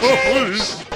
Lights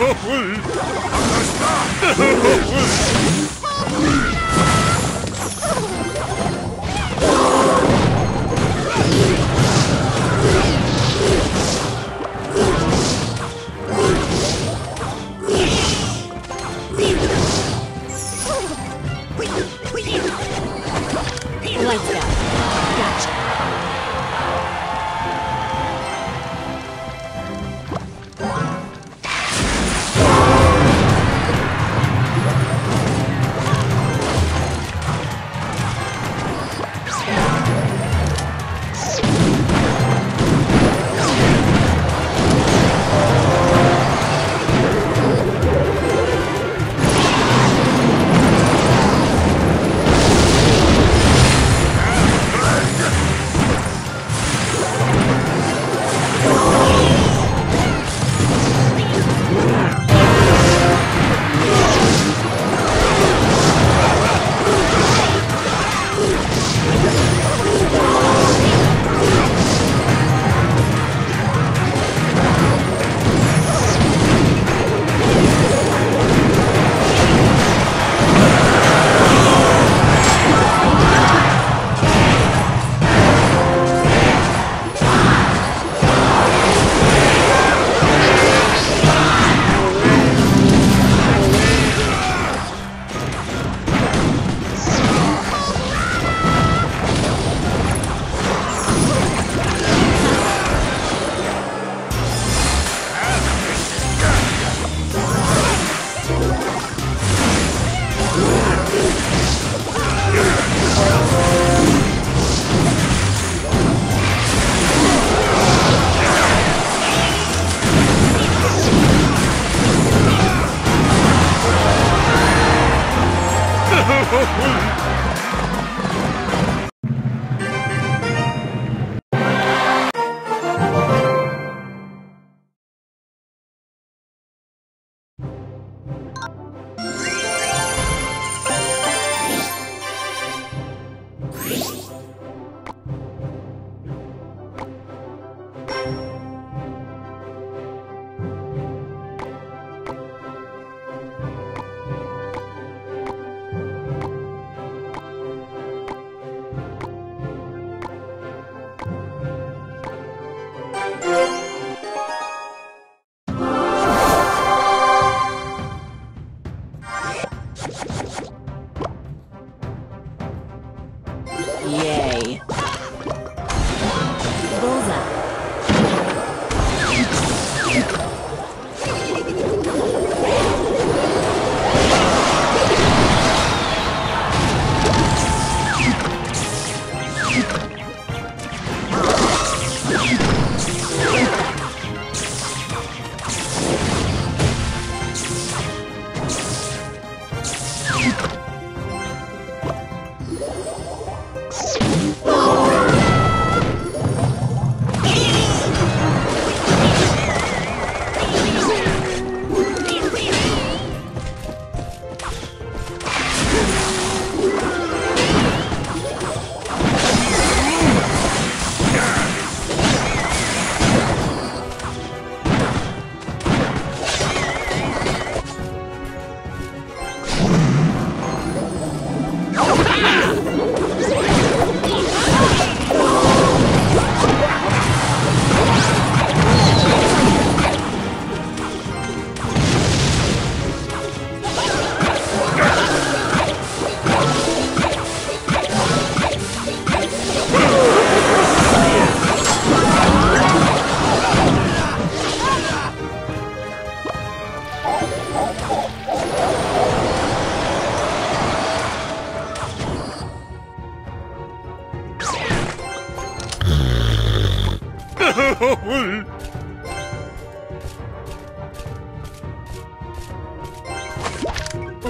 out. Gotcha.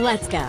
Let's go.